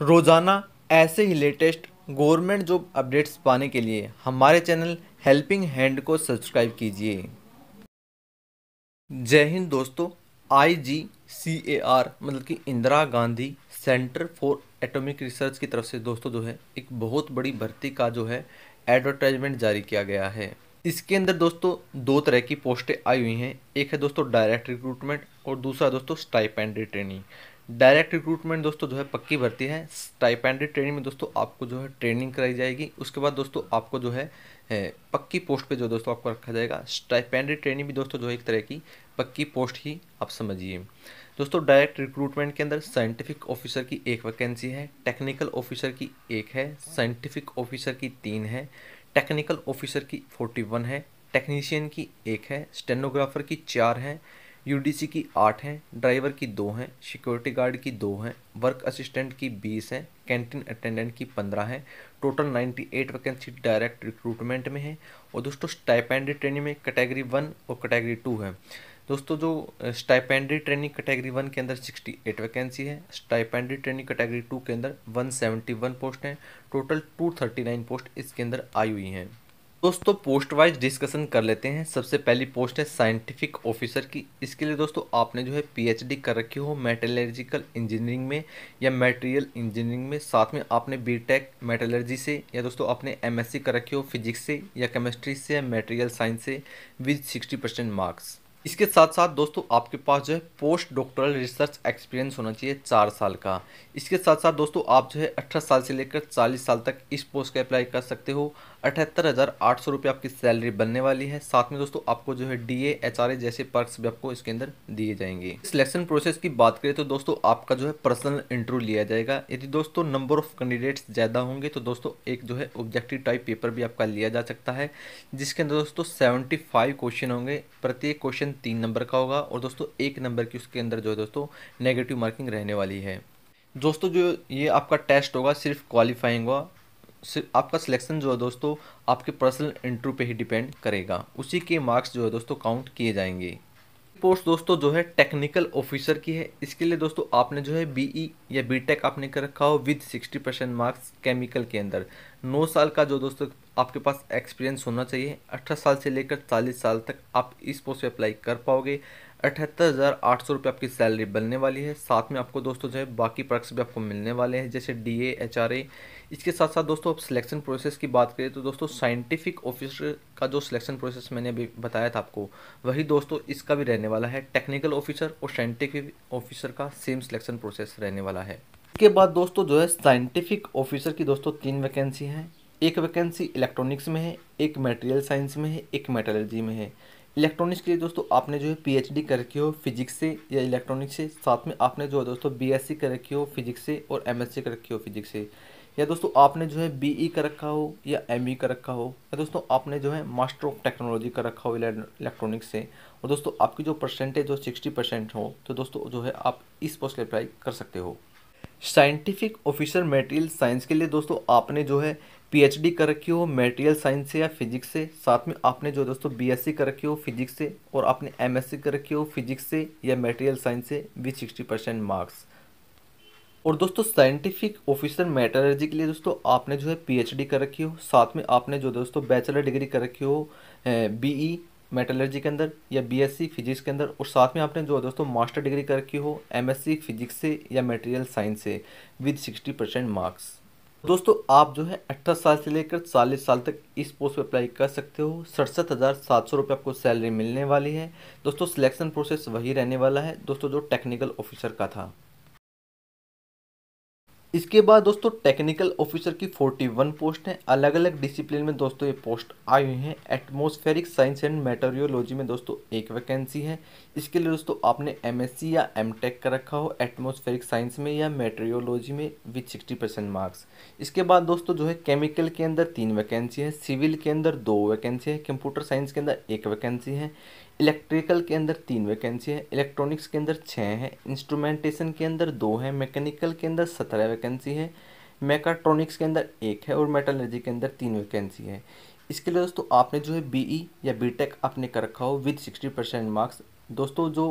रोज़ाना ऐसे ही लेटेस्ट गवर्नमेंट जॉब अपडेट्स पाने के लिए हमारे चैनल हेल्पिंग हैंड को सब्सक्राइब कीजिए। जय हिंद दोस्तों आई जी सी ए आर मतलब कि Indira Gandhi centre for atomic research की तरफ़ से दोस्तों जो है, एक बहुत बड़ी भर्ती का जो है एडवर्टाइजमेंट जारी किया गया है। इसके अंदर दोस्तों, दो तरह की पोस्टें आई हुई हैं। एक है दोस्तों डायरेक्ट रिक्रूटमेंट और दूसरा दोस्तों स्टाइपेंड्री ट्रेनिंग डायरेक्ट रिक्रूटमेंट दोस्तों जो है पक्की भर्ती है। स्टाइपेंड्री ट्रेनिंग में दोस्तों आपको जो है ट्रेनिंग कराई जाएगी। उसके बाद दोस्तों आपको जो है पक्की पोस्ट पे जो दोस्तों आपको रखा जाएगा। स्टाइपेंड्री ट्रेनिंग भी दोस्तों जो है एक तरह की पक्की पोस्ट ही आप समझिए। दोस्तों डायरेक्ट रिक्रूटमेंट के अंदर साइंटिफिक ऑफिसर की एक वैकेंसी है। टेक्निकल ऑफिसर की एक है। साइंटिफिक ऑफिसर की तीन है। टेक्निकल ऑफिसर की फोर्टी वन है। टेक्नीशियन की एक है। स्टेनोग्राफर की चार हैं। यूडीसी की आठ हैं ड्राइवर की दो हैं सिक्योरिटी गार्ड की दो हैं वर्क असिस्टेंट की बीस हैं कैंटीन अटेंडेंट की पंद्रह हैं total ninety eight vacancy direct recruitment में है और दोस्तों स्टाइपेंड्री ट्रेनिंग में कैटेगरी वन और कैटेगरी टू है। दोस्तों जो स्टाइपेंड्री ट्रेनिंग कैटेगरी वन के अंदर सिक्सटी एट वैकेंसी है स्टाइपेंड्री ट्रेनिंग कैटेगरी टू के अंदर वन सेवेंटी वन पोस्ट हैं total two thirty nine post इसके अंदर आई हुई हैं। दोस्तों पोस्ट वाइज डिस्कशन कर लेते हैं। सबसे पहली पोस्ट है साइंटिफिक ऑफिसर की। इसके लिए दोस्तों, आपने जो है पीएचडी कर रखी हो मेटलर्जिकल इंजीनियरिंग में या मटेरियल इंजीनियरिंग में। साथ में आपने बीटेक मेटलर्जी से या दोस्तों, आपने एमएससी कर रखी हो फिजिक्स से या केमिस्ट्री से या मेटेरियल साइंस से विद सिक्सटी परसेंट मार्क्स इसके साथ साथ दोस्तों, आपके पास जो है पोस्ट डॉक्टरल रिसर्च एक्सपीरियंस होना चाहिए चार साल का। इसके साथ साथ दोस्तों, आप जो है अठारह साल से लेकर चालीस साल तक इस पोस्ट का अप्लाई कर सकते हो। अठहत्तर हज़ार आठ सौ रुपये आपकी सैलरी बनने वाली है। साथ में दोस्तों, आपको जो है डी एच आर ए जैसे पर्क्स भी आपको इसके अंदर दिए जाएँगे। सिलेक्शन प्रोसेस की बात करें तो दोस्तों, आपका जो है पर्सनल इंटरव्यू लिया जाएगा। यदि दोस्तों नंबर ऑफ़ कैंडिडेट्स ज़्यादा होंगे तो दोस्तों, एक जो है ऑब्जेक्टिव टाइप पेपर भी आपका लिया जा सकता है, जिसके अंदर दोस्तों सेवेंटी फाइव क्वेश्चन होंगे। प्रत्येक क्वेश्चन तीन नंबर का होगा और दोस्तों, एक नंबर की उसके अंदर जो है दोस्तों नेगेटिव मार्किंग रहने वाली है। दोस्तों, जो ये आपका टेस्ट होगा, सिर्फ़ क्वालिफाइंग होगा। सिर्फ़ आपका सिलेक्शन जो है दोस्तों, आपके पर्सनल इंटरव्यू पे ही डिपेंड करेगा। उसी के मार्क्स जो है दोस्तों काउंट किए जाएँगे। पोस्ट दोस्तों जो है टेक्निकल ऑफिसर की है। इसके लिए दोस्तों आपने जो है बीई e या बीटेक आपने कर रखा हो with sixty percent marks chemical के अंदर। नौ साल का जो दोस्तों आपके पास एक्सपीरियंस होना चाहिए, अठारह साल से लेकर चालीस साल तक आप इस पोस्ट पे अप्लाई कर पाओगे। अठहत्तर हज़ार आठ सौ रुपये आपकी सैलरी बनने वाली है। साथ में आपको दोस्तों जो है बाकी पर्क्स भी आपको मिलने वाले हैं, जैसे D A H R A इसके साथ साथ दोस्तों, अब सिलेक्शन प्रोसेस की बात करें तो दोस्तों साइंटिफिक ऑफिसर का जो सिलेक्शन प्रोसेस मैंने अभी बताया था आपको, वही दोस्तों इसका भी रहने वाला है। टेक्निकल ऑफिसर और साइंटिफिक ऑफिसर का सेम सिलेक्शन प्रोसेस रहने वाला है। इसके बाद दोस्तों, जो है साइंटिफिक ऑफिसर की दोस्तों, तीन वैकेंसी हैं। एक वैकेंसी इलेक्ट्रॉनिक्स में है, एक मटेरियल साइंस में है, एक मेटलर्जी में है। इलेक्ट्रॉनिक्स के लिए दोस्तों, आपने जो है पीएचडी कर रखी हो फिजिक्स से या इलेक्ट्रॉनिक्स से, साथ में आपने जो है दोस्तों बीएससी कर रखी हो फिजिक्स से और एमएससी कर रखी हो फिजिक्स से। या दोस्तों आपने जो है बीई कर रखा हो या एमई कर रखा हो, या दोस्तों आपने जो है मास्टर ऑफ़ टेक्नोलॉजी कर रखा हो इलेक्ट्रॉनिक्स से, और दोस्तों आपकी जो परसेंटेज जो सिक्सटी परसेंट हो तो दोस्तों जो है आप इस पोस्ट के अप्लाई कर सकते हो। साइंटिफिक ऑफिसर मटेरियल साइंस के लिए दोस्तों आपने जो है पीएचडी कर रखी हो मटेरियल साइंस से या फिजिक्स से, साथ में आपने जो दोस्तों बीएससी कर रखी हो फिजिक्स से, और आपने एमएससी कर रखी हो फिजिक्स से या मटेरियल साइंस से विथ सिक्सटी परसेंट मार्क्स और दोस्तों साइंटिफिक ऑफिसर मेटलर्जी के लिए दोस्तों, आपने जो है पीएचडी कर रखी हो, साथ में आपने जो दोस्तों बैचलर डिग्री कर रखी हो बीई मेटलर्जी के अंदर या बीएससी फिजिक्स के अंदर, और साथ में आपने जो दोस्तों मास्टर डिग्री कर रखी हो एमएससी फिजिक्स से या मटेरियल साइंस से विद सिक्सटी परसेंट मार्क्स दोस्तों, आप जो है अठारह साल से लेकर चालीस साल तक इस पोस्ट पर अप्लाई कर सकते हो। सड़सठ हज़ार सात सौ रुपये आपको सैलरी मिलने वाली है। दोस्तों सिलेक्शन प्रोसेस वही रहने वाला है। दोस्तों, जो टेक्निकल ऑफिसर का था। इसके बाद दोस्तों टेक्निकल ऑफिसर की 41 पोस्ट हैं। अलग अलग डिसिप्लिन में दोस्तों ये पोस्ट आई हुई हैं। एटमॉस्फेरिक साइंस एंड मेटेरियोलॉजी में दोस्तों एक वैकेंसी है। इसके लिए दोस्तों आपने एमएससी या एमटेक कर रखा हो एटमॉस्फेरिक साइंस में या मेटेरियोलॉजी में विथ सिक्सटी परसेंट मार्क्स इसके बाद दोस्तों जो है केमिकल के अंदर तीन वैकेंसी है सिविल के अंदर दो वैकेंसी है कंप्यूटर साइंस के अंदर एक वैकेंसी है। इलेक्ट्रिकल के अंदर तीन वैकेंसी है, इलेक्ट्रॉनिक्स के अंदर छः है, इंस्ट्रूमेंटेशन के अंदर दो है, मैकेनिकल के अंदर सत्रह वैकेंसी है, मैकाट्रॉनिक्स के अंदर एक है और मेटलर्जी के अंदर तीन वैकेंसी है। इसके लिए दोस्तों आपने जो है बीई e या बीटेक आपने कर रखा हो विद सिक्सटी परसेंट मार्क्स। दोस्तों जो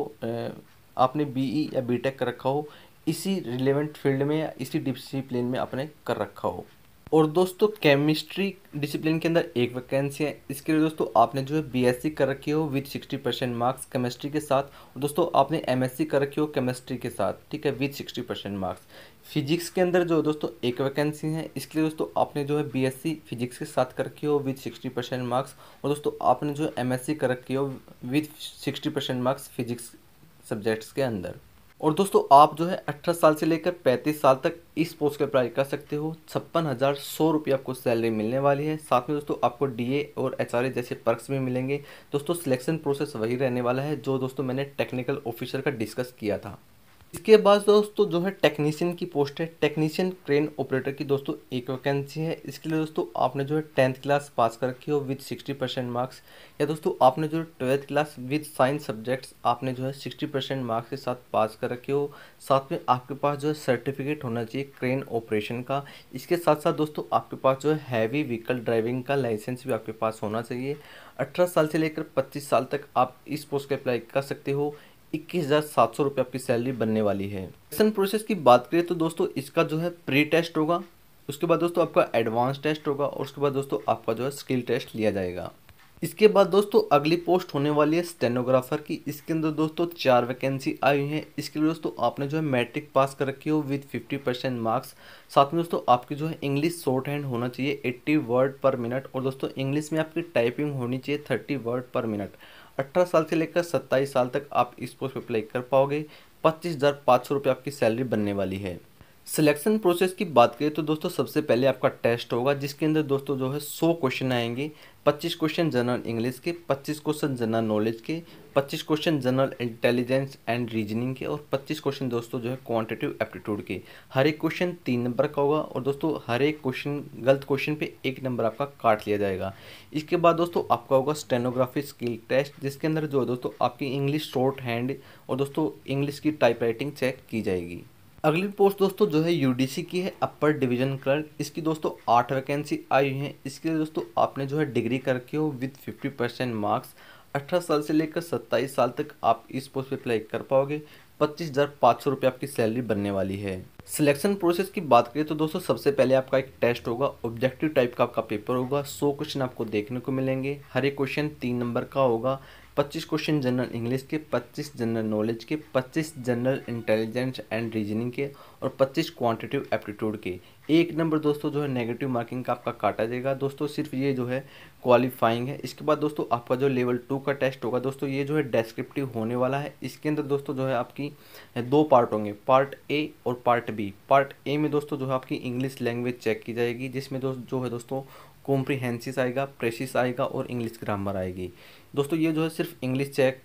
आपने बीई e या बीटेक कर रखा हो, इसी रिलेवेंट फ़ील्ड में या इसी डिसिप्लिन में आपने कर रखा हो। और दोस्तों केमिस्ट्री डिसिप्लिन के अंदर एक वैकेंसी है। इसके लिए दोस्तों, आपने जो है बीएससी कर रखी हो with sixty percent marks chemistry के साथ। और दोस्तों, आपने एमएससी कर रखी हो केमिस्ट्री के साथ, ठीक है with sixty percent marks physics के अंदर जो दोस्तों, एक वैकेंसी है। इसके लिए दोस्तों, आपने जो है बीएससी फिजिक्स के साथ कर रखी हो विद सिक्सटी परसेंट मार्क्स और दोस्तों, आपने जो है एम कर रखी हो with sixty percent marks physics subjects के अंदर। और दोस्तों, आप जो है अठारह साल से लेकर पैंतीस साल तक इस पोस्ट के अप्लाई कर सकते हो। छप्पन हज़ार सौ रुपये आपको सैलरी मिलने वाली है। साथ में दोस्तों, आपको डीए और एचआरए जैसे पर्क्स भी मिलेंगे। दोस्तों सिलेक्शन प्रोसेस वही रहने वाला है, जो दोस्तों मैंने टेक्निकल ऑफिसर का डिस्कस किया था। इसके बाद दोस्तों जो है टेक्नीशियन की पोस्ट है। टेक्नीशियन क्रेन ऑपरेटर की दोस्तों एक वैकेंसी है। इसके लिए दोस्तों आपने जो है टेंथ क्लास पास कर रखी हो विद सिक्सटी परसेंट मार्क्स या दोस्तों आपने जो है twelfth class with science subjects आपने जो है सिक्सटी परसेंट मार्क्स के साथ पास कर रखे हो। साथ में आपके पास जो है सर्टिफिकेट होना चाहिए क्रेन ऑपरेशन का। इसके साथ साथ दोस्तों आपके पास जो है हैवी व्हीकल ड्राइविंग का लाइसेंस भी आपके पास होना चाहिए। अठारह साल से लेकर पच्चीस साल तक आप इस पोस्ट के अप्लाई कर सकते हो। इक्कीस हज़ार सात सौ रुपये आपकी सैलरी बनने वाली है। सिलेक्शन प्रोसेस की बात करें तो दोस्तों, इसका जो है प्री टेस्ट होगा, उसके बाद दोस्तों आपका एडवांस टेस्ट होगा और उसके बाद दोस्तों आपका जो है स्किल टेस्ट लिया जाएगा। इसके बाद दोस्तों अगली पोस्ट होने वाली है स्टेनोग्राफर की। इसके अंदर दोस्तों चार वैकेंसी आई हुई हैं। इसके लिए दोस्तों आपने जो है मैट्रिक पास कर रखी हो विद फिफ्टी परसेंट मार्क्स साथ में दोस्तों आपकी जो है इंग्लिश शॉर्ट हैंड होना चाहिए एट्टी वर्ड पर मिनट और दोस्तों इंग्लिश में आपकी टाइपिंग होनी चाहिए थर्टी वर्ड पर मिनट अठारह साल से लेकर सत्ताईस साल तक आप इस पोस्ट पर अप्लाई कर पाओगे। पच्चीस हज़ार पाँच सौ रुपये आपकी सैलरी बनने वाली है। सिलेक्शन प्रोसेस की बात करें तो दोस्तों सबसे पहले आपका टेस्ट होगा, जिसके अंदर दोस्तों जो है सौ क्वेश्चन आएँगे। पच्चीस क्वेश्चन जनरल इंग्लिश के, पच्चीस क्वेश्चन जनरल नॉलेज के, पच्चीस question general intelligence and reasoning के और पच्चीस क्वेश्चन दोस्तों जो है क्वांटिटिव एप्टीट्यूड के। हर एक क्वेश्चन तीन नंबर का होगा और दोस्तों हर एक क्वेश्चन, गलत क्वेश्चन पे एक नंबर आपका काट लिया जाएगा। इसके बाद दोस्तों आपका होगा स्टेनोग्राफी स्किल टेस्ट, जिसके अंदर जो है दोस्तों आपकी इंग्लिश शॉर्ट हैंड और दोस्तों इंग्लिश की टाइप चेक की जाएगी। अगली पोस्ट दोस्तों जो है यूडीसी की है अपर डिवीज़न क्लर्क इसकी दोस्तों आठ वैकेंसी आई हुई हैं। इसके लिए दोस्तों आपने जो है डिग्री करके हो विद फिफ्टी परसेंट मार्क्स अठारह साल से लेकर सत्ताईस साल तक आप इस पोस्ट पे अप्लाई कर पाओगे। पच्चीस हज़ार पाँच सौ रुपये आपकी सैलरी बनने वाली है। सिलेक्शन प्रोसेस की बात करें तो दोस्तों सबसे पहले आपका एक टेस्ट होगा। ऑब्जेक्टिव टाइप का आपका पेपर होगा। सौ क्वेश्चन आपको देखने को मिलेंगे। हर एक क्वेश्चन तीन नंबर का होगा। पच्चीस क्वेश्चन जनरल इंग्लिश के, पच्चीस जनरल नॉलेज के, पच्चीस जनरल इंटेलिजेंस एंड रीजनिंग के और पच्चीस क्वांटिटिव एप्टीट्यूड के। एक नंबर दोस्तों जो है नेगेटिव मार्किंग का आपका काटा जाएगा। दोस्तों सिर्फ़ ये जो है क्वालिफाइंग है। इसके बाद दोस्तों आपका जो लेवल टू का टेस्ट होगा, दोस्तों ये जो है डेस्क्रिप्टिव होने वाला है। इसके अंदर दोस्तों जो है आपकी दो पार्ट होंगे पार्ट ए और पार्ट बी पार्ट ए में दोस्तों जो है आपकी इंग्लिश लैंग्वेज चेक की जाएगी, जिसमें दोस्त, जो है दोस्तों कॉम्प्रीहेंसिस आएगा प्रेसिस आएगा और इंग्लिश ग्रामर आएगी। दोस्तों, ये जो है सिर्फ़ इंग्लिश चेक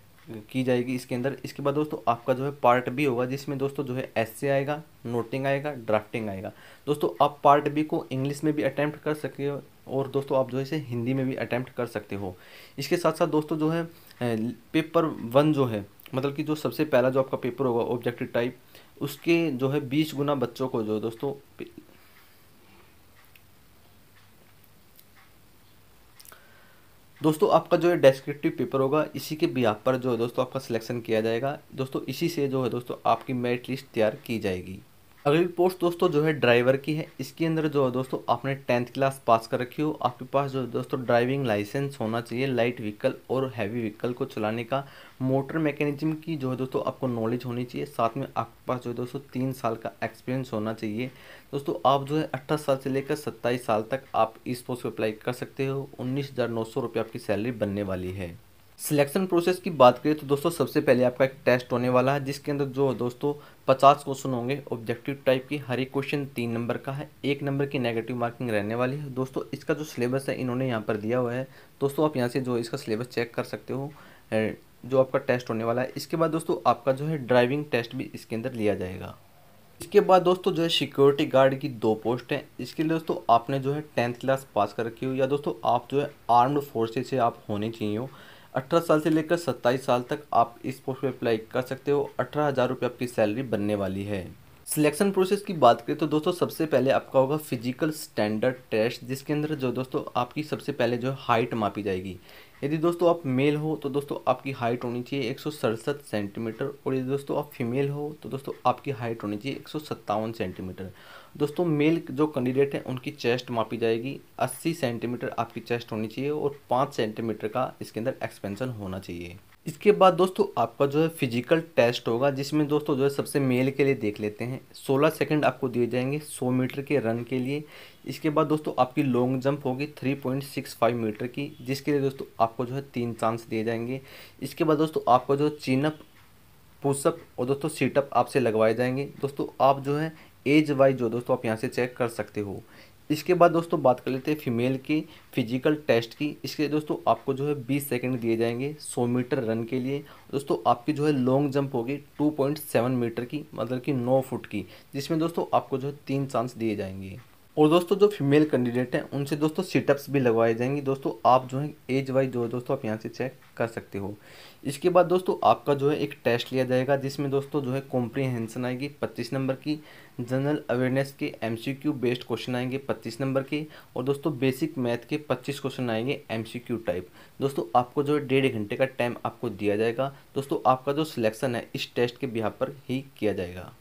की जाएगी इसके अंदर। इसके बाद दोस्तों, आपका जो है पार्ट बी होगा, जिसमें दोस्तों जो है एस आएगा नोटिंग आएगा ड्राफ्टिंग आएगा। दोस्तों, आप पार्ट बी को इंग्लिश में भी अटैम्प्ट कर सकते हो और दोस्तों, आप जो है इसे हिंदी में भी अटैम्प्ट कर सकते हो। इसके साथ साथ दोस्तों, जो है पेपर वन जो है मतलब कि जो सबसे पहला जो आपका पेपर होगा ऑब्जेक्टिव टाइप उसके जो है बीस गुना बच्चों को जो दोस्तों दोस्तों, आपका जो है डेस्क्रिप्टिव पेपर होगा, इसी के बिहार पर जो है दोस्तों, आपका सिलेक्शन किया जाएगा। दोस्तों, इसी से जो है दोस्तों, आपकी मेरिट लिस्ट तैयार की जाएगी। अगली पोस्ट दोस्तों जो है ड्राइवर की है, इसके अंदर जो है दोस्तों आपने टेंथ क्लास पास कर रखी हो। आपके पास जो है दोस्तों ड्राइविंग लाइसेंस होना चाहिए, लाइट व्हीकल और हैवी व्हीकल को चलाने का। मोटर मैकेनिज्म की जो है दोस्तों आपको नॉलेज होनी चाहिए, साथ में आपके पास जो है दोस्तों तीन साल का एक्सपीरियंस होना चाहिए। दोस्तों आप जो है अट्ठाईस साल से लेकर सत्ताईस साल तक आप इस पोस्ट पर अप्लाई कर सकते हो। उन्नीस हज़ार नौ सौ रुपये आपकी सैलरी बनने वाली है। सिलेक्शन प्रोसेस की बात करें तो दोस्तों, सबसे पहले आपका एक टेस्ट होने वाला है, जिसके अंदर जो दोस्तों पचास क्वेश्चन होंगे ऑब्जेक्टिव टाइप की हर एक क्वेश्चन तीन नंबर का है, एक नंबर की नेगेटिव मार्किंग रहने वाली है। दोस्तों, इसका जो सिलेबस है, इन्होंने यहाँ पर दिया हुआ है। दोस्तों, आप यहाँ से जो इसका सिलेबस चेक कर सकते हो जो आपका टेस्ट होने वाला है। इसके बाद दोस्तों, आपका जो है ड्राइविंग टेस्ट भी इसके अंदर लिया जाएगा। इसके बाद दोस्तों, जो है सिक्योरिटी गार्ड की दो पोस्ट हैं। इसके लिए दोस्तों, आपने जो है टेंथ क्लास पास कर रखी हो। या दोस्तों, आप जो है आर्म्ड फोर्सेज से आप होने चाहिए हो। अठारह साल से लेकर सत्ताईस साल तक आप इस पोस्ट पर अप्लाई कर सकते हो। अठारह हज़ार रुपये आपकी सैलरी बनने वाली है। सिलेक्शन प्रोसेस की बात करें तो दोस्तों, सबसे पहले आपका होगा फ़िज़िकल स्टैंडर्ड टेस्ट जिसके अंदर जो दोस्तों आपकी सबसे पहले जो हाइट मापी जाएगी। यदि दोस्तों आप मेल हो तो दोस्तों आपकी हाइट होनी चाहिए एक सौ सड़सठ सेंटीमीटर और यदि दोस्तों आप फीमेल हो तो दोस्तों आपकी हाइट होनी चाहिए एक सौ सत्तावन सेंटीमीटर दोस्तों, मेल जो कैंडिडेट हैं, उनकी चेस्ट मापी जाएगी। 80 सेंटीमीटर आपकी चेस्ट होनी चाहिए और 5 सेंटीमीटर का इसके अंदर एक्सपेंशन होना चाहिए। इसके बाद दोस्तों, आपका जो है फ़िज़िकल टेस्ट होगा, जिसमें दोस्तों जो है सबसे मेल के लिए देख लेते हैं। 16 सेकंड आपको दिए जाएँगे 100 मीटर के रन के लिए। इसके बाद दोस्तों, आपकी लॉन्ग जंप होगी 3.65 मीटर की, जिसके लिए दोस्तों आपको जो है तीन चांस दिए जाएँगे। इसके बाद दोस्तों, आपको जो चिनअप पुशअप और दोस्तों सीटअप आपसे लगवाए जाएँगे। दोस्तों, आप जो है एज वाइज जो दोस्तों आप यहाँ से चेक कर सकते हो। इसके बाद दोस्तों बात कर लेते हैं फीमेल की फ़िज़िकल टेस्ट की। इसके दोस्तों आपको जो है बीस सेकेंड दिए जाएँगे सौ मीटर रन के लिए। दोस्तों आपकी जो है लॉन्ग जंप होगी 2.7 मीटर की मतलब कि नौ फुट की, जिसमें दोस्तों आपको जो है तीन चांस दिए जाएँगे। और दोस्तों, जो फीमेल कैंडिडेट हैं, उनसे दोस्तों सीटअप्स भी लगवाए जाएँगे। दोस्तों, आप जो है एज वाइज जो है, दोस्तों, आप यहाँ से चेक कर सकते हो। इसके बाद दोस्तों, आपका जो है, एक टेस्ट लिया जाएगा, जिसमें दोस्तों जो है कॉम्प्रीहेंशन आएगी पच्चीस नंबर की जनरल अवेयरनेस के एमसीक्यू बेस्ड क्वेश्चन आएँगे पच्चीस नंबर के, और दोस्तों बेसिक मैथ के पच्चीस क्वेश्चन आएँगे एमसीक्यू टाइप दोस्तों, आपको जो है, डेढ़ घंटे का टाइम आपको दिया जाएगा। दोस्तों, आपका जो सिलेक्शन है, इस टेस्ट के बिहार पर ही किया जाएगा।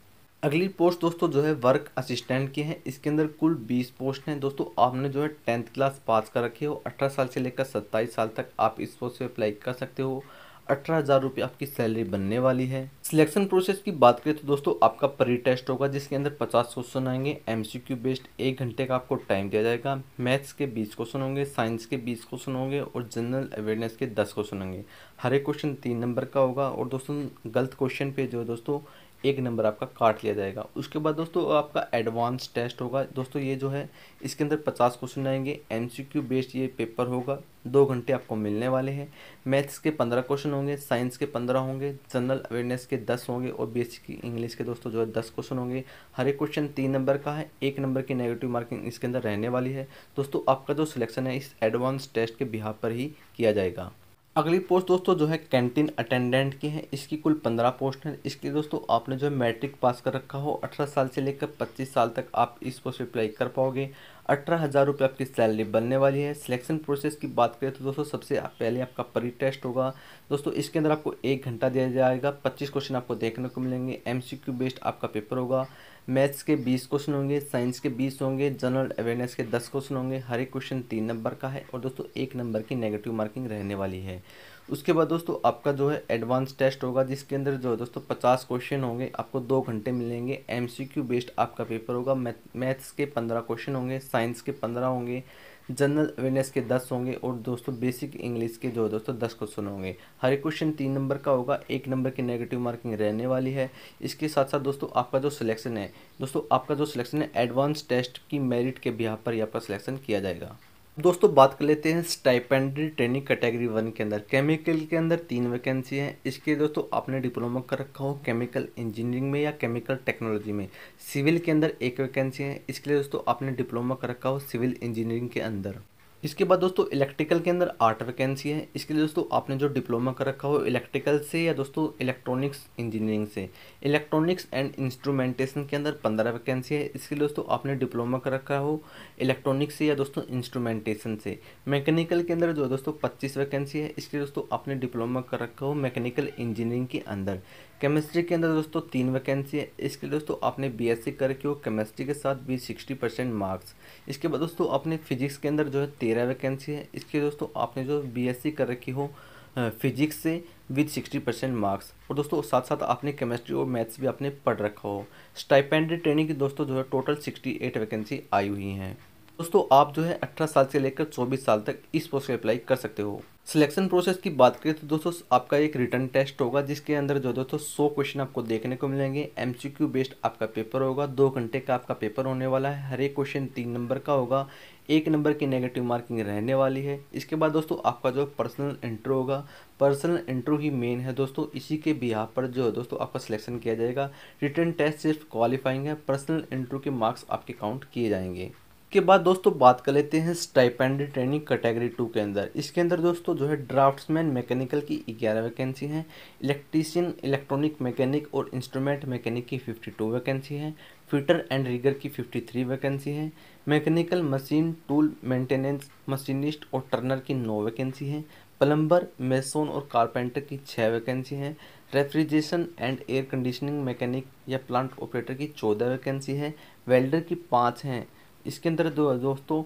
अगली पोस्ट दोस्तों जो है वर्क असिस्टेंट की है। इसके अंदर कुल बीस पोस्ट हैं। दोस्तों, आपने जो है टेंथ क्लास पास कर रखी हो। अठारह साल से लेकर सत्ताईस साल तक आप इस पोस्ट से अप्लाई कर सकते हो। अठारह हज़ार रुपये आपकी सैलरी बनने वाली है। सिलेक्शन प्रोसेस की बात करें तो दोस्तों, आपका प्री टेस्ट होगा, जिसके अंदर पचास क्वेश्चन आएँगे। एमसीक्यू बेस्ड एक घंटे का आपको टाइम दिया जाएगा। मैथ्स के बीस क्वेश्चन होंगे साइंस के बीस क्वेश्चन होंगे और जनरल अवेयरनेस के दस क्वेश्चन होंगे। हर एक क्वेश्चन तीन नंबर का होगा। और दोस्तों, गलत क्वेश्चन पे जो है दोस्तों एक नंबर आपका काट लिया जाएगा। उसके बाद दोस्तों, आपका एडवांस टेस्ट होगा। दोस्तों, ये जो है, इसके अंदर पचास क्वेश्चन आएँगे। एमसीक्यू बेस्ड ये पेपर होगा। दो घंटे आपको मिलने वाले हैं। मैथ्स के पंद्रह क्वेश्चन होंगे साइंस के पंद्रह होंगे जनरल अवेयरनेस के दस होंगे और बेसिक इंग्लिश के दोस्तों जो है दस क्वेश्चन होंगे। हर एक क्वेश्चन तीन नंबर का है, एक नंबर की नेगेटिव मार्किंग इसके अंदर रहने वाली है। दोस्तों, आपका जो सिलेक्शन है, इस एडवांस टेस्ट के बिहार पर ही किया जाएगा। अगली पोस्ट दोस्तों जो है कैंटीन अटेंडेंट की है, इसकी कुल पंद्रह पोस्ट हैं। इसके दोस्तों आपने जो है मैट्रिक पास कर रखा हो, अठारह साल से लेकर पच्चीस साल तक आप इस पोस्ट पर अप्लाई कर पाओगे। अठारह हज़ार रुपये आपकी सैलरी बनने वाली है। सिलेक्शन प्रोसेस की बात करें तो दोस्तों सबसे पहले आपका परी टेस्ट होगा। दोस्तों इसके अंदर आपको एक घंटा दिया जाएगा। पच्चीस क्वेश्चन आपको देखने को मिलेंगे। एमसीक्यू बेस्ड आपका पेपर होगा। मैथ्स के बीस क्वेश्चन होंगे, साइंस के बीस होंगे, जनरल अवेयरनेस के दस क्वेश्चन होंगे, हर एक क्वेश्चन तीन नंबर का है और दोस्तों एक नंबर की नेगेटिव मार्किंग रहने वाली है। उसके बाद दोस्तों आपका जो है एडवांस टेस्ट होगा, जिसके अंदर जो है दोस्तों पचास क्वेश्चन होंगे, आपको दो घंटे मिलेंगे। एमसीक्यू बेस्ड आपका पेपर होगा मैथ्स के पंद्रह क्वेश्चन होंगे, साइंस के पंद्रह होंगे जनरल अवेयरनेस के दस होंगे और दोस्तों बेसिक इंग्लिश के जो दोस्तों दस क्वेश्चन होंगे। हर एक क्वेश्चन तीन नंबर का होगा, एक नंबर की नेगेटिव मार्किंग रहने वाली है। इसके साथ साथ दोस्तों आपका जो सिलेक्शन है, दोस्तों आपका जो सिलेक्शन है एडवांस टेस्ट की मेरिट के बिहार पर ही आपका सिलेक्शन किया जाएगा। दोस्तों, बात कर लेते हैं स्टाइपेंडरी ट्रेनिंग कैटेगरी वन के अंदर। केमिकल के अंदर तीन वैकेंसी हैं। इसके दोस्तों, आपने डिप्लोमा कर रखा हो केमिकल इंजीनियरिंग में या केमिकल टेक्नोलॉजी में। सिविल के अंदर एक वैकेंसी है। इसके लिए दोस्तों, आपने डिप्लोमा कर रखा हो सिविल इंजीनियरिंग के अंदर। इसके बाद दोस्तों इलेक्ट्रिकल के अंदर आठ वैकेंसी है। इसके लिए दोस्तों, आपने जो डिप्लोमा कर रखा हो इलेक्ट्रिकल से या दोस्तों इलेक्ट्रॉनिक्स इंजीनियरिंग से। इलेक्ट्रॉनिक्स एंड इंस्ट्रूमेंटेशन के अंदर पंद्रह वैकेंसी है। इसके लिए दोस्तों, आपने डिप्लोमा कर रखा हो इलेक्ट्रॉनिक्स से या दोस्तों इंस्ट्रूमेंटेशन से। मैकेनिकल के अंदर जो दोस्तों, पच्चीस वैकेंसी है। इसके लिए दोस्तों, आपने डिप्लोमा कर रखा हो मैकेनिकल इंजीनियरिंग के अंदर। केमिस्ट्री के अंदर दोस्तों तीन वैकेंसी है। इसके लिए दोस्तों आपने बीएससी कर रखी हो केमिस्ट्री के साथ भी सिक्सटी परसेंट मार्क्स इसके बाद दोस्तों आपने फिजिक्स के अंदर जो है तेरह वैकेंसी है। इसके दोस्तों आपने जो बीएससी कर रखी हो फिजिक्स से विद सिक्सटी परसेंट मार्क्स और दोस्तों साथ साथ आपने केमिस्ट्री और मैथ्स भी आपने पढ़ रखा हो। स्टाइपेंड्री ट्रेनिंग की दोस्तों जो है टोटल सिक्सटी एट वैकेंसी आई हुई हैं। दोस्तों, आप जो है अठारह साल से लेकर चौबीस साल तक इस पोस्ट में अप्लाई कर सकते हो। सिलेक्शन प्रोसेस की बात करें तो दोस्तों, आपका एक रिटर्न टेस्ट होगा, जिसके अंदर जो दोस्तों सौ क्वेश्चन आपको देखने को मिलेंगे। एमसीक्यू बेस्ड आपका पेपर होगा, दो घंटे का आपका पेपर होने वाला है। हर एक क्वेश्चन तीन नंबर का होगा, एक नंबर की नेगेटिव मार्किंग रहने वाली है। इसके बाद दोस्तों, आपका जो पर्सनल इंटरव्यू होगा पर्सनल इंटरव्यू ही मेन है दोस्तों। इसी के बिहार पर जो है दोस्तों आपका सिलेक्शन किया जाएगा। रिटर्न टेस्ट सिर्फ़ क्वालिफाइंग है पर्सनल इंटरव्यू के मार्क्स आपके काउंट किए जाएँगे। के बाद दोस्तों बात कर लेते हैं स्टाइपेंड ट्रेनिंग कैटेगरी टू के अंदर। इसके अंदर दोस्तों जो है ड्राफ्ट्समैन मैकेनिकल की ग्यारह वैकेंसी हैं इलेक्ट्रीशियन इलेक्ट्रॉनिक मैकेनिक और इंस्ट्रूमेंट मैकेनिक की फिफ्टी टू वैकेंसी हैं फिटर एंड रिगर की फिफ्टी थ्री वैकेंसी हैं mechanical machine tool maintenance machinist और टर्नर की नौ वैकेंसी हैं प्लम्बर मेसोन और कारपेंटर की छः वैकेंसी हैं refrigeration and air conditioning mechanic या प्लांट ऑपरेटर की चौदह वैकेंसी है वेल्डर की पाँच हैं। इसके अंदर जो दोस्तों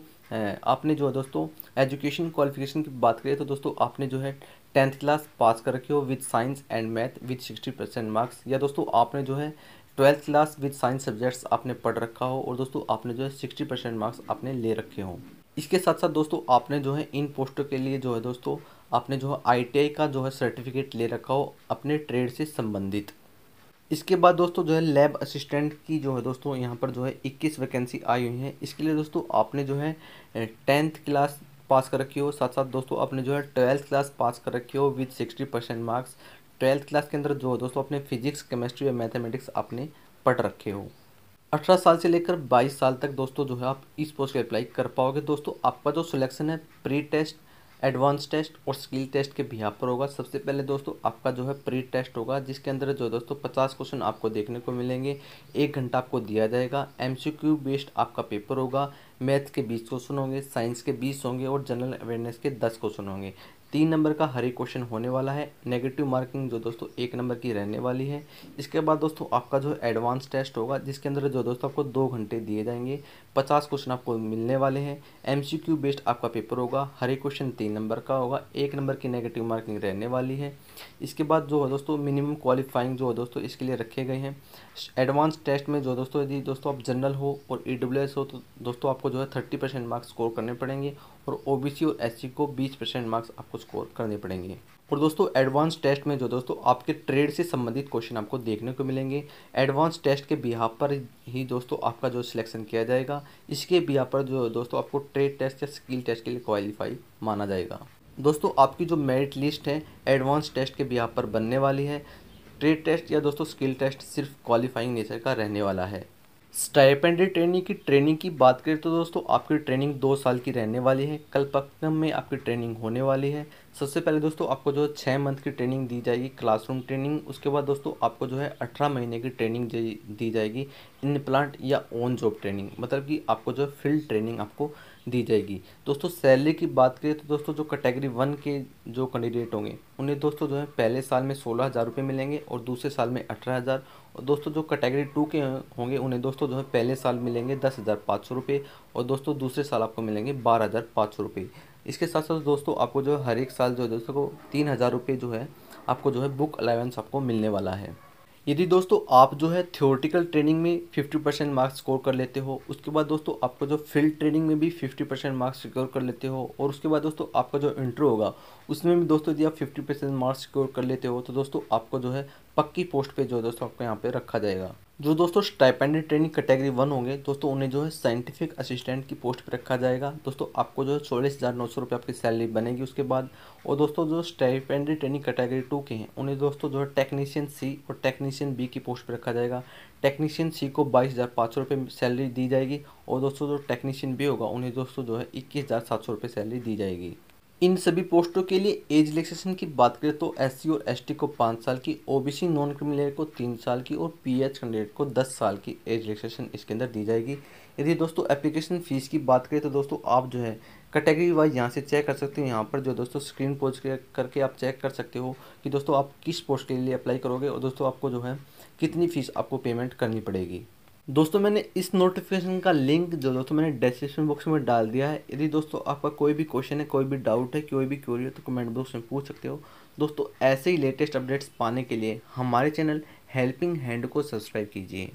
आपने जो है दोस्तों एजुकेशन क्वालिफिकेशन की बात करें तो दोस्तों आपने जो है टेंथ क्लास पास कर रखी हो with science and math with sixty percent marks या दोस्तों आपने जो है twelfth class with science subjects आपने पढ़ रखा हो, और दोस्तों आपने जो है सिक्सटी परसेंट मार्क्स आपने ले रखे हों। इसके साथ साथ दोस्तों आपने जो है इन पोस्टों के लिए जो है दोस्तों, आपने जो है आई का जो है सर्टिफिकेट ले रखा हो, अपने ट्रेड से संबंधित। इसके बाद दोस्तों जो है लैब असिस्टेंट की जो है दोस्तों यहाँ पर जो है 21 वैकेंसी आई हुई है। इसके लिए दोस्तों आपने जो है टेंथ क्लास पास कर रखी हो। साथ साथ दोस्तों आपने जो है ट्वेल्थ क्लास पास कर रखी हो with sixty percent marks twelfth class के अंदर जो दोस्तों अपने फिजिक्स केमिस्ट्री और मैथमेटिक्स आपने पढ़ रखे हो। अठारह साल से लेकर बाईस साल तक दोस्तों जो है आप इस पोस्ट के अप्लाई कर पाओगे। दोस्तों आपका जो सिलेक्शन है प्री टेस्ट एडवांस टेस्ट और स्किल टेस्ट के भी पर होगा। सबसे पहले दोस्तों, आपका जो है प्री टेस्ट होगा, जिसके अंदर जो दोस्तों पचास क्वेश्चन आपको देखने को मिलेंगे। एक घंटा आपको दिया जाएगा। एमसीक्यू बेस्ड आपका पेपर होगा। मैथ्स के बीस क्वेश्चन होंगे साइंस के बीस होंगे और जनरल अवेयरनेस के दस क्वेश्चन होंगे। तीन नंबर का हर एक क्वेश्चन होने वाला है। नेगेटिव मार्किंग जो दोस्तों एक नंबर की रहने वाली है। इसके बाद दोस्तों आपका जो एडवांस टेस्ट होगा, जिसके अंदर जो दोस्तों आपको दो घंटे दिए जाएँगे, पचास क्वेश्चन आपको मिलने वाले हैं। एमसीक्यू बेस्ड आपका पेपर होगा। हर एक क्वेश्चन तीन नंबर का होगा। एक नंबर की नेगेटिव मार्किंग रहने वाली है। इसके बाद जो है दोस्तों मिनिमम क्वालिफाइंग जो है दोस्तों इसके लिए रखे गए हैं। एडवांस टेस्ट में जो दोस्तों यदि दोस्तों आप जनरल हो और ई हो तो दोस्तों आपको जो है थर्टी परसेंट मार्क्स स्कोर करने पड़ेंगे। और ओबीसी और एससी को बीस परसेंट मार्क्स आपको स्कोर करने पड़ेंगे। और दोस्तों एडवांस टेस्ट में जो दोस्तों आपके ट्रेड से संबंधित क्वेश्चन आपको देखने को मिलेंगे। एडवांस टेस्ट के बिहार पर ही दोस्तों आपका जो सिलेक्शन किया जाएगा। इसके बिहार पर जो दोस्तों आपको ट्रेड टेस्ट या स्किल टेस्ट के लिए क्वालिफाई माना जाएगा। दोस्तों, आपकी जो मेरिट लिस्ट है एडवांस टेस्ट के बिहार पर बनने वाली है। ट्रेड टेस्ट या दोस्तों स्किल टेस्ट सिर्फ़ क्वालिफाइंग नेचर का रहने वाला है। स्टाइपेंडरी ट्रेनिंग की ट्रेनिंग की बात करें तो दोस्तों, आपकी ट्रेनिंग दो साल की रहने वाली है। कल पक्कम में आपकी ट्रेनिंग होने वाली है। सबसे पहले दोस्तों, आपको जो है छः मंथ की ट्रेनिंग दी जाएगी, क्लासरूम ट्रेनिंग। उसके बाद दोस्तों, आपको जो है अठारह महीने की ट्रेनिंग दी जाएगी इन प्लांट या ऑन जॉब ट्रेनिंग। मतलब कि आपको जो है फ़ील्ड ट्रेनिंग आपको दी जाएगी। दोस्तों, सैलरी की बात करें तो दोस्तों, जो कैटेगरी वन के जो कैंडिडेट होंगे, उन्हें दोस्तों जो है पहले साल में सोलह हज़ार रुपये मिलेंगे और दूसरे साल में अठारह हज़ार। और दोस्तों, जो कैटेगरी टू के होंगे, उन्हें दोस्तों जो है पहले साल मिलेंगे दस हज़ार पाँच सौ रुपये और दोस्तों दूसरे साल आपको मिलेंगे बारह हज़ार पाँच सौ रुपये। इसके साथ साथ दोस्तों, आपको जो है हर एक साल जो है दोस्तों को तीन हज़ार रुपये जो है, आपको जो है बुक अलावेंस आपको मिलने वाला है। यदि दोस्तों आप जो है थियोरटिकल ट्रेनिंग में 50 परसेंट मार्क्स स्कोर कर लेते हो, उसके बाद दोस्तों आपका जो फ़ील्ड ट्रेनिंग में भी 50 परसेंट मार्क्स स्कोर कर लेते हो और उसके बाद दोस्तों आपका जो इंटरव्यू होगा, उसमें भी दोस्तों यदि आप 50 परसेंट मार्क्स स्कोर कर लेते हो तो दोस्तों आपको जो है पक्की पोस्ट पर जो दोस्तों आपको यहाँ पर रखा जाएगा। जो दोस्तों स्टाइपेंडेड ट्रेनिंग कैटेगरी वन होंगे, दोस्तों उन्हें जो है साइंटिफिक असिस्टेंट की पोस्ट पर रखा जाएगा। दोस्तों आपको जो है चौलीस हज़ार नौ सौ रुपये आपकी सैलरी बनेगी उसके बाद। और दोस्तों जो स्टाइपेंडेड ट्रेनिंग कैटेगरी टू के हैं, उन्हें दोस्तों जो है टेक्नीशियन सी और टेक्नीशियन बी की पोस्ट पर रखा जाएगा। टेक्नीशियन सी को बाईस हज़ार पाँच सौ रुपये सैलरी दी जाएगी और दोस्तों जो टेक्नीशियन बी होगा, उन्हें दोस्तों जो है इक्कीस हज़ार सात सौ रुपये सैलरी दी जाएगी। इन सभी पोस्टों के लिए एज रिलेक्सेशन की बात करें तो एस और एसटी को पाँच साल की ओबीसी नॉन क्रिमिनल को तीन साल की और पीएच कैंडिडेट को दस साल की एज रिलेक्सेशन इसके अंदर दी जाएगी। यदि दोस्तों एप्लीकेशन फ़ीस की बात करें तो दोस्तों आप जो है कैटेगरी वाइज यहाँ से चेक कर सकते हो। यहाँ पर जो दोस्तों स्क्रीन पोज करके आप चेक कर सकते हो कि दोस्तों आप किस पोस्ट के लिए अप्लाई करोगे और दोस्तों आपको जो है कितनी फ़ीस आपको पेमेंट करनी पड़ेगी। दोस्तों, मैंने इस नोटिफिकेशन का लिंक जो दोस्तों मैंने डिस्क्रिप्शन बॉक्स में डाल दिया है। यदि दोस्तों आपका कोई भी क्वेश्चन है, कोई भी डाउट है, कोई भी क्यूरी है तो कमेंट बॉक्स में पूछ सकते हो। दोस्तों, ऐसे ही लेटेस्ट अपडेट्स पाने के लिए हमारे चैनल हेल्पिंग हैंड को सब्सक्राइब कीजिए।